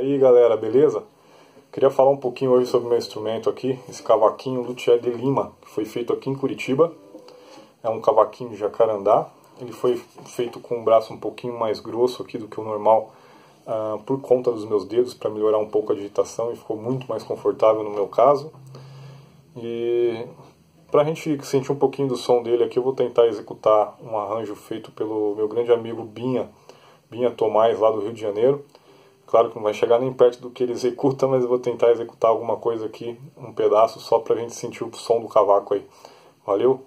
aí galera, beleza? Queria falar um pouquinho hoje sobre o meu instrumento aqui, esse cavaquinho Luthier de Lima, que foi feito aqui em Curitiba. É um cavaquinho de jacarandá, ele foi feito com um braço um pouquinho mais grosso aqui do que o normal, uh, por conta dos meus dedos, para melhorar um pouco a digitação e ficou muito mais confortável no meu caso. E para a gente sentir um pouquinho do som dele aqui, eu vou tentar executar um arranjo feito pelo meu grande amigo Binha, Binha Tomás, lá do Rio de Janeiro. Claro que não vai chegar nem perto do que ele executa, mas eu vou tentar executar alguma coisa aqui, um pedaço, só para a gente sentir o som do cavaco aí. Valeu?